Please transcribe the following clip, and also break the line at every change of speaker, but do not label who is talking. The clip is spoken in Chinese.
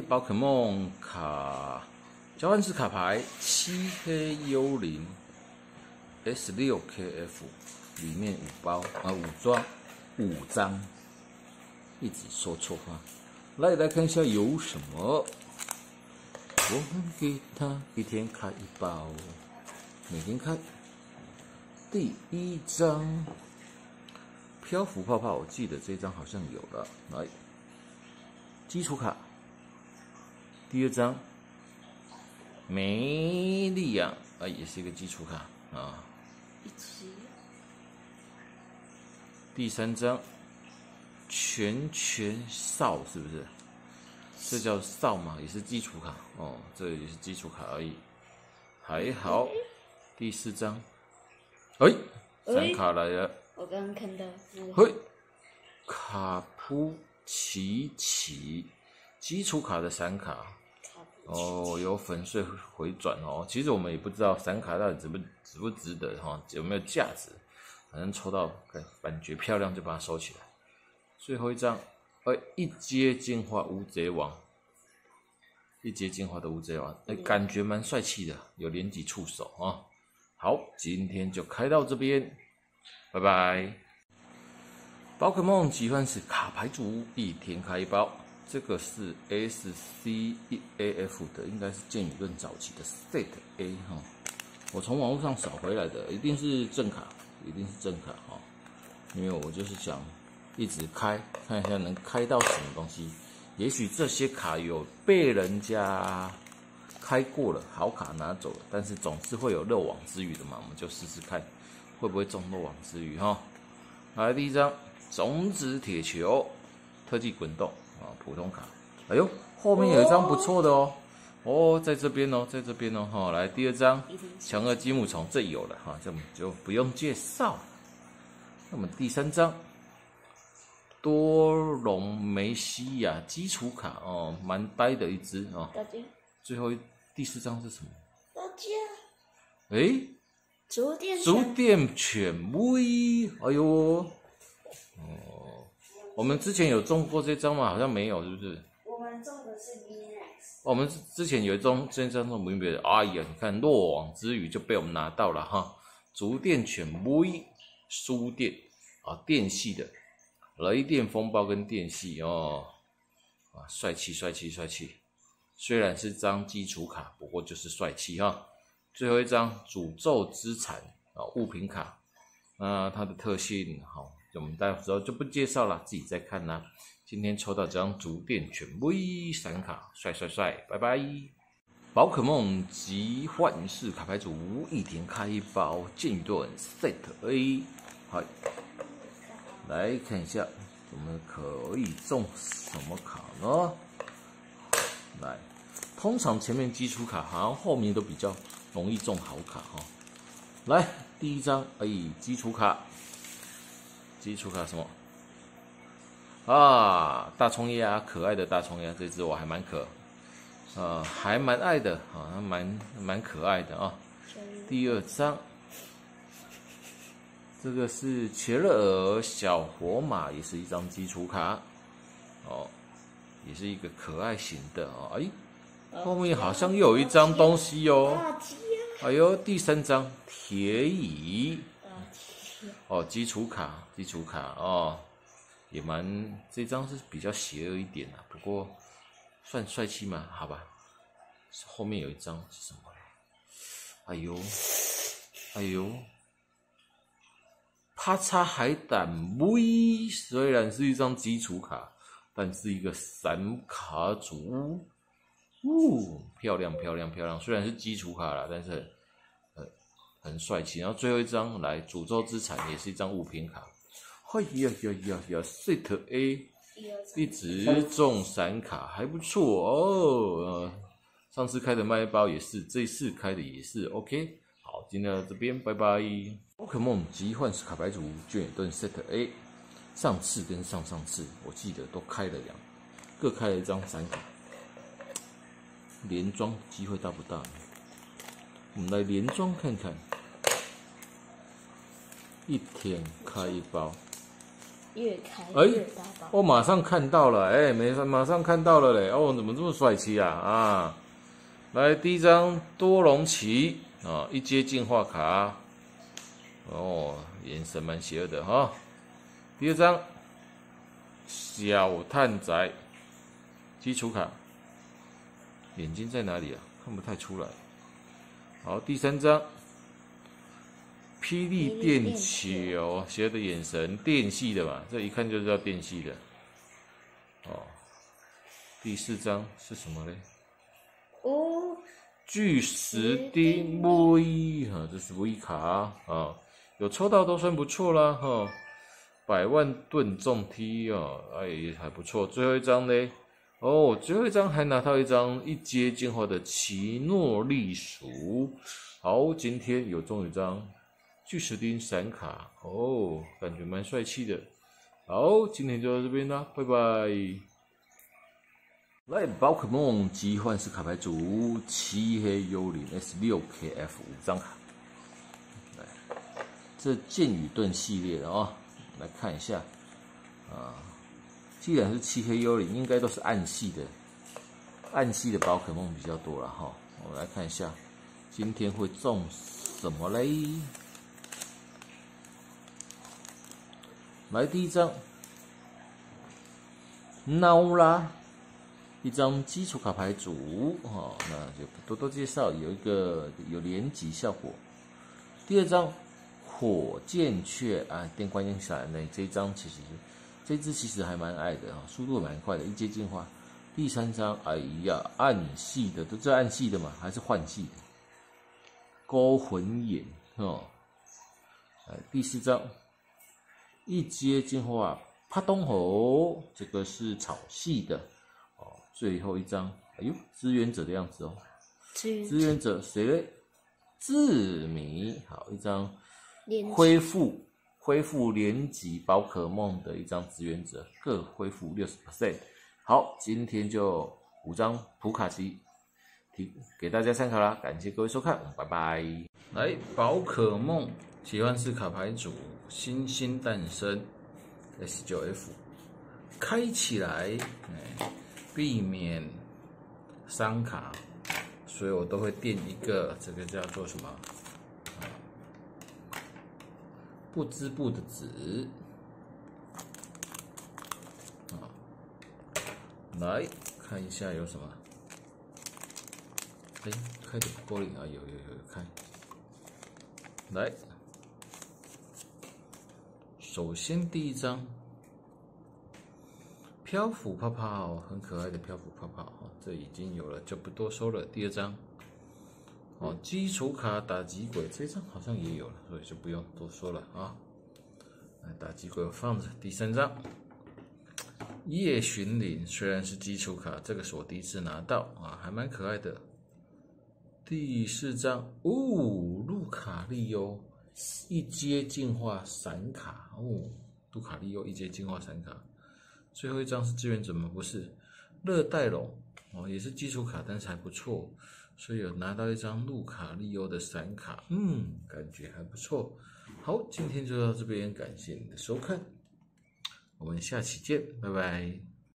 宝可梦卡交换式卡牌漆黑幽灵 S 六 KF 里面五包啊五装五张，一直说错话。来来看一下有什么。我们给他一天开一包，每天开。第一张漂浮泡泡，我记得这张好像有了。来，基础卡。第二张梅利亚，啊，也是一个基础卡啊。第三张拳拳少，是不是？这叫少嘛，也是基础卡哦，这也是基础卡而已，还好。第四张。哎，闪卡来了！
我刚刚看到。
嘿，卡普奇奇，基础卡的闪卡。哦，有粉碎回转哦。其实我们也不知道闪卡到底值不值不值得哈，有没有价值？反正抽到感觉漂亮就把它收起来。最后一张，哎，一阶进化乌贼王，一阶进化的乌贼王，哎，感觉蛮帅气的，有连击触手啊。好，今天就开到这边，拜拜。宝可梦集换式卡牌组，一天开一包。这个是 S C A F 的，应该是剑与盾早期的 Set A 哈。我从网络上扫回来的，一定是正卡，一定是正卡哈。因为我就是想一直开，看一下能开到什么东西。也许这些卡有被人家。开过了，好卡拿走了，但是总是会有漏网之鱼的嘛，我们就试试看会不会中漏网之鱼哈。来，第一张种子铁球，特技滚动啊，普通卡。哎呦，后面有一张不错的哦，哦，在这边哦，在这边哦哈。来，第二张强颌积木虫，这有了哈，这就不用介绍。那么第三张多隆梅西亚基础卡哦，蛮呆的一只哦。最后一。第四张是什么？大家，哎，
竹电
竹电犬威，哎呦，哦，我们之前有中过这张吗？好像没有，是不是？
我们中的是 Max。
我们之前有一张这张中没别的，哎呀，你看落网之鱼就被我们拿到了哈。竹电犬威，书电啊，电系的，雷电风暴跟电系哦，啊，帅气帅气帅气。虽然是张基础卡，不过就是帅气哈。最后一张诅咒之产啊，物品卡，那它的特性好，我们待会之后就不介绍了，自己再看啦。今天抽到这张竹电犬威闪卡，帅帅帅，拜拜。宝可梦集幻式卡牌组，一天开一包剑与盾 Set A，好，来看一下我们可以中什么卡呢？来。通常前面基础卡，好像后面都比较容易中好卡哈。来，第一张，哎，基础卡，基础卡什么？啊，大葱鸭，可爱的大葱鸭，这只我还蛮可，呃，还蛮爱的啊，蛮蛮可爱的啊。第二张，这个是切勒尔小火马，也是一张基础卡，哦，也是一个可爱型的啊，哎。后面好像又有一张东西哟，哎呦，第三张铁椅，哦，基础卡，基础卡哦，也蛮，这张是比较邪恶一点的，不过算帅气嘛，好吧。后面有一张是什么？哎呦，哎呦，啪嚓海胆威，虽然是一张基础卡，但是一个闪卡组。呜，漂亮漂亮漂亮！虽然是基础卡了，但是很帅气。然后最后一张来诅咒之产，也是一张物品卡。哎呀呀呀呀！Set A，一直中闪卡，还不错哦。上次开的麦包也是，这次开的也是 OK。好，今天到这边，拜拜。宝可梦集幻式卡牌组卷盾 Set A，上次跟上上次我记得都开了两，各开了一张闪卡。连装机会大不大？我们来连装看看，一天开一包，
越开
哎
越大包。
我马上看到了，哎，没事，马上看到了嘞。哦，怎么这么帅气啊？啊，来第一张多隆奇啊，一阶进化卡。哦，眼神蛮邪恶的哈。第二张小探仔基础卡，眼睛在哪里啊？看不太出来。好，第三张霹雳电球，邪恶的眼神，电系的嘛，这一看就知道电系的。哦，第四张是什么嘞？
哦，
巨石丁 V 哈，这是威卡啊，有抽到都算不错啦哈。百万吨重踢哦，哎也还不错。最后一张嘞？哦，最后一张还拿到一张一阶进化的奇诺利鼠。好，今天有中一张巨石丁闪卡哦，感觉蛮帅气的。好，今天就到这边啦，拜拜。来，宝可梦集幻式卡牌组，漆黑幽灵 S 六 KF 五张卡。来，这剑与盾系列的啊、来看一下啊。既然是漆黑幽灵，应该都是暗系的，暗系的宝可梦比较多了哈。我们来看一下，今天会中什么嘞？来，第一张，孬啦。一张基础卡牌组，哦，那就不多多介绍，有一个有连击效果。第二张火箭雀啊，电观音闪那这一张其实这只其实还蛮爱的啊，速度蛮快的，一阶进化。第三张，哎呀，暗系的，都是暗系的嘛，还是幻系的？勾魂眼哦，哎，第四张一阶进化，帕东猴，这个是草系的哦。最后一张，哎呦，支援者的样子哦。
支援
者谁嘞？志米，好一张恢复恢复连级宝可梦的一张支援者，各恢复六十 percent。好，今天就五张普卡机提给大家参考啦，感谢各位收看，拜拜。来，宝可梦喜欢是卡牌组新星诞生 S 九 F 开起来，哎。避免伤卡，所以我都会垫一个，这个叫做什么？不织布的纸啊，来看一下有什么？哎，开的不够力啊！有有有有开，来，首先第一张。漂浮泡泡很可爱的漂浮泡泡哦，这已经有了，就不多说了。第二张哦，基础卡打击鬼这张好像也有了，所以就不用多说了啊。来打击鬼我放着。第三张夜巡岭虽然是基础卡，这个是我第一次拿到啊，还蛮可爱的。第四张哦，路卡利欧一阶进化闪卡哦，杜卡利欧一阶进化闪卡。最后一张是志愿者吗？不是，热带龙哦，也是基础卡，但是还不错，所以有拿到一张路卡利欧的闪卡，嗯，感觉还不错。好，今天就到这边，感谢你的收看，我们下期见，拜拜。